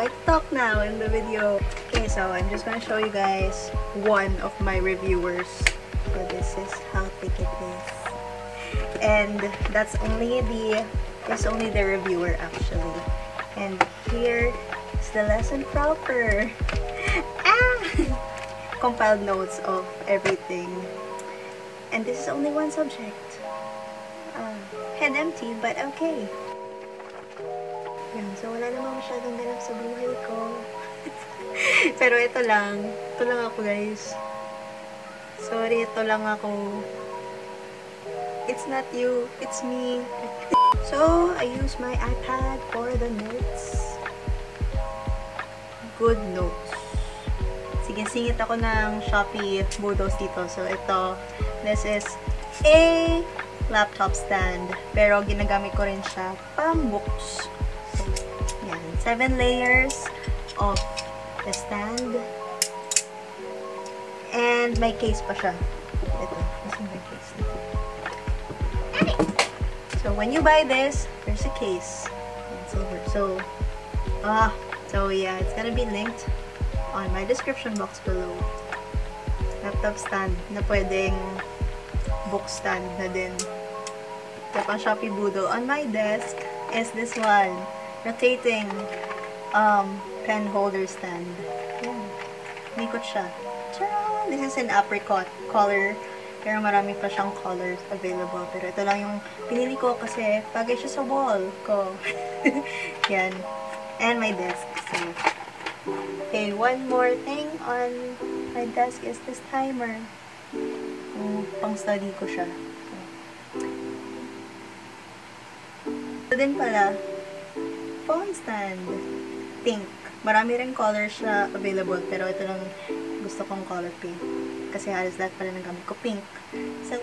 let's talk now in the video. Okay, so I'm just gonna show you guys one of my reviewers. So this is how thick it is. And that's only the, it's only the reviewer actually. And here is the lesson proper. ah! Compiled notes of everything. And this is only one subject. Uh, head empty, but okay. Yan, so wala namang masyadong ganap sa buhay ko. Pero ito lang. Ito lang ako, guys. Sorry, ito lang ako. It's not you. It's me. so, I use my iPad for the notes. Good notes. Sige, singit ako ng Shopee Budos dito. So, ito. This is a laptop stand. Pero, ginagamit ko rin siya pang books. Seven layers of the stand. And may case pa siya. Ito. Kasi may case. So, when you buy this, there's a case. Yan, silver. So, ah, so yeah, it's gonna be linked on my description box below. Laptop stand na pwedeng book stand na din. Pang Shopee Budo. On my desk is this one rotating um, pen holder stand. Yan. Mikot siya. Tcharam! This is an apricot color. Pero marami pa siyang colors available. Pero ito lang yung pinili ko kasi bagay siya sa wall ko. Yan. And my desk. So, okay, one more thing on my desk is this timer. Um, pang-study ko siya. So, din pala, phone stand. Pink. Marami rin colors siya available, pero ito lang gusto kong color pink. Kasi halos lahat pala ng gamit ko pink. So,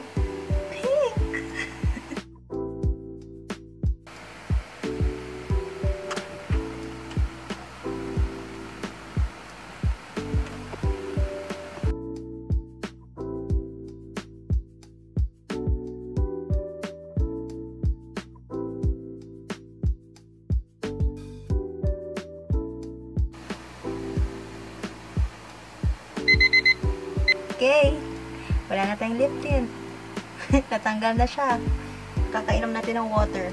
Okay. Wala na tayong lip tint. Natanggal na siya. Kakainom natin ng water.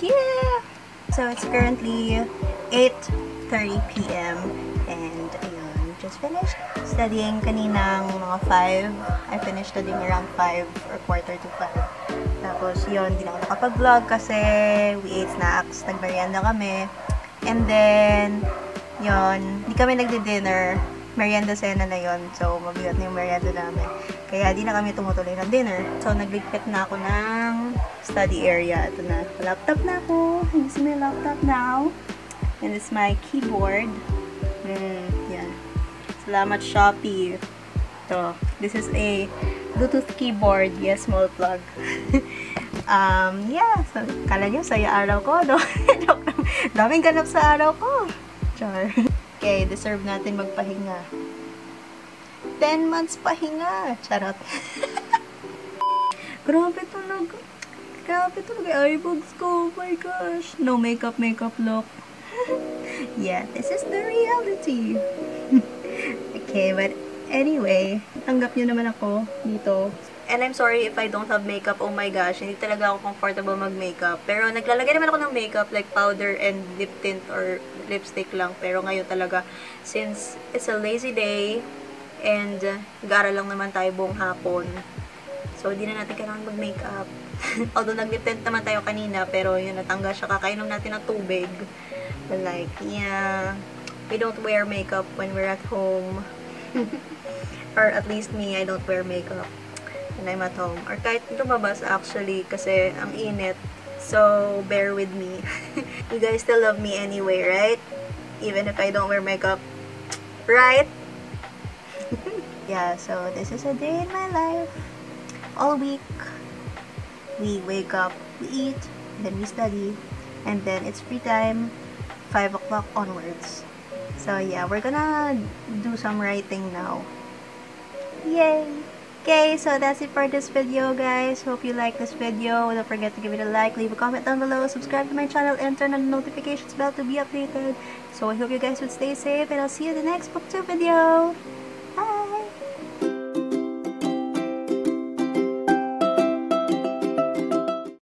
Yeah! So, it's currently 8.30 p.m. And, ayun, just finished studying kaninang mga 5. I finished studying around 5 or quarter to 5. Tapos, yun, hindi na ako nakapag-vlog kasi we ate snacks. Nagmerienda kami. And then, yun, hindi kami nagdi-dinner merienda cena na yon So, mabigat na yung merienda namin. Kaya, di na kami tumutuloy ng dinner. So, nagligpit na ako ng study area. Ito na. Laptop na ako. I'm using my laptop now. And it's my keyboard. Mm, yan. Salamat, Shopee. Ito. This is a Bluetooth keyboard. Yes, small plug. um, yeah. So, kala nyo, saya araw ko, no? Daming ganap sa araw ko. Char. Okay, deserve natin magpahinga. 10 months pahinga. Charot. Grabe talaga. Grabe talaga. Eyebags ko. Oh my gosh. No makeup, makeup look. yeah, this is the reality. okay, but anyway, tanggap nyo naman ako dito And I'm sorry if I don't have makeup. Oh my gosh, hindi talaga ako comfortable mag-makeup. Pero naglalagay naman ako ng makeup like powder and lip tint or lipstick lang. Pero ngayon talaga, since it's a lazy day and gara lang naman tayo buong hapon. So, hindi na natin kailangan mag-makeup. Although nag-lip tint naman tayo kanina, pero yun, natanggal siya. Kakainom natin ng tubig. But like, yeah, we don't wear makeup when we're at home. or at least me, I don't wear makeup when I'm at home. Or kahit lumabas actually kasi ang init. So, bear with me. you guys still love me anyway, right? Even if I don't wear makeup. Right? yeah, so this is a day in my life. All week, we wake up, we eat, then we study, and then it's free time, 5 o'clock onwards. So yeah, we're gonna do some writing now. Yay! Okay, so that's it for this video, guys. Hope you like this video. Don't forget to give it a like, leave a comment down below, subscribe to my channel, and turn on the notifications bell to be updated. So I hope you guys would stay safe, and I'll see you in the next booktube video.